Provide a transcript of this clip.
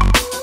Bye.